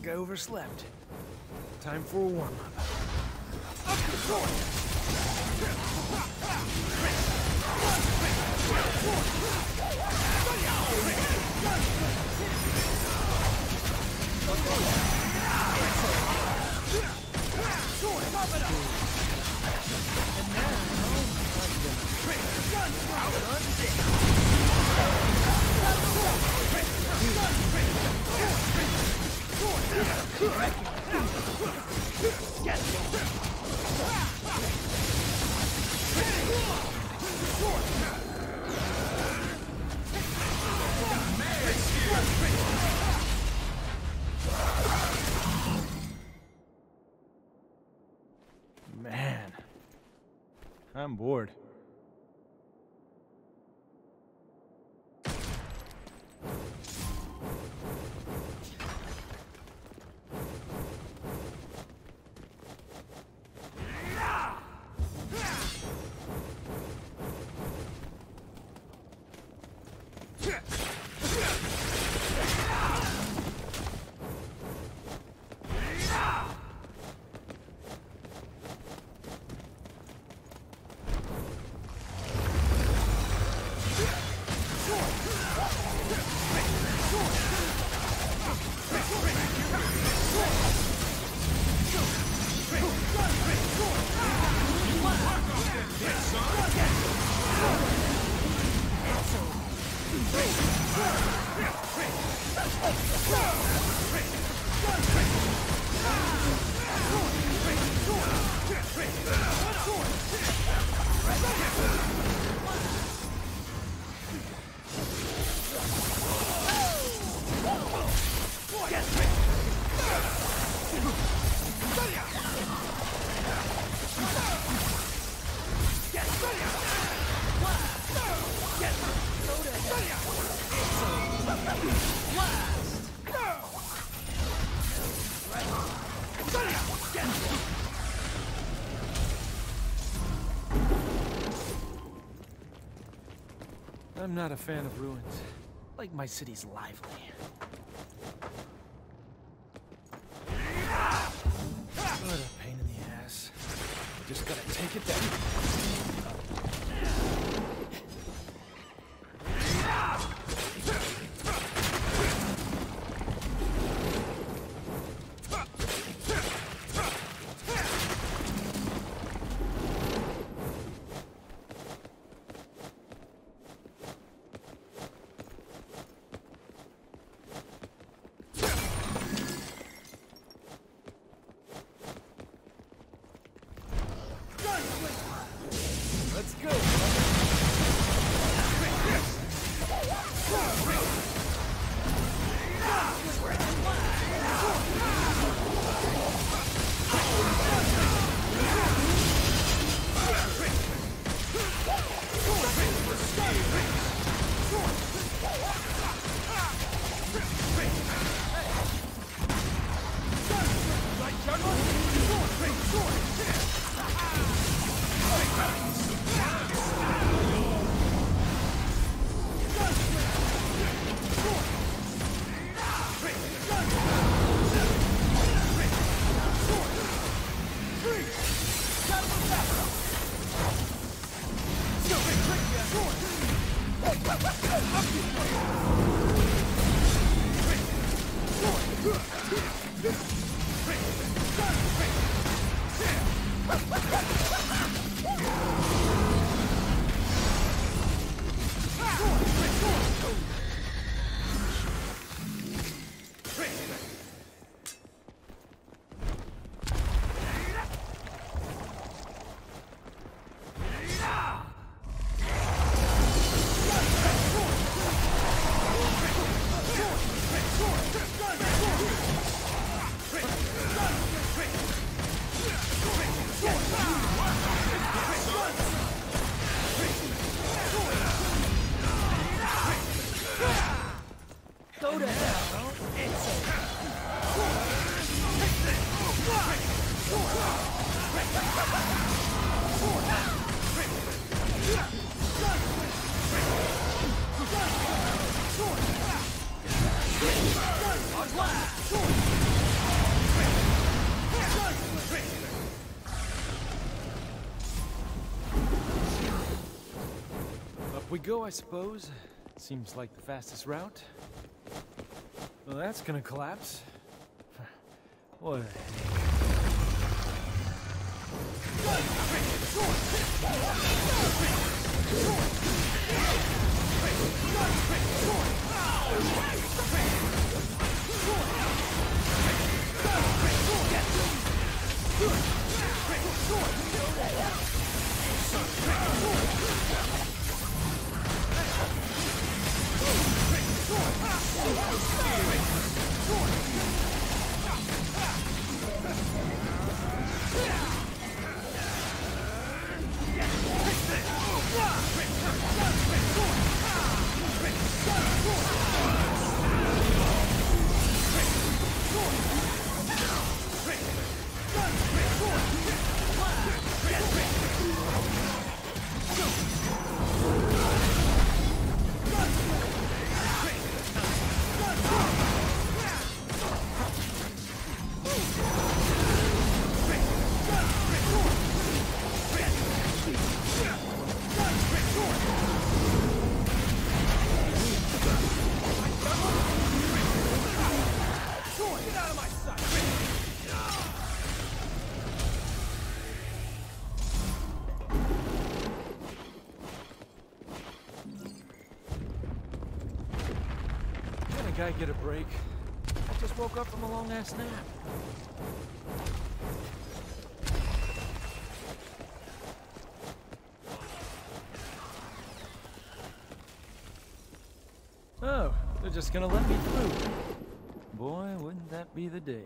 like I overslept. Time for a warm-up. Man, I'm bored. I'm not a fan of ruins. Like my city's lively. What a pain in the ass. Just gotta take it down. Let's go. Up we go, I suppose. Seems like the fastest route. Well, that's gonna collapse. What a Can get a break? I just woke up from a long ass nap. Oh, they're just gonna let me through. Boy, wouldn't that be the day.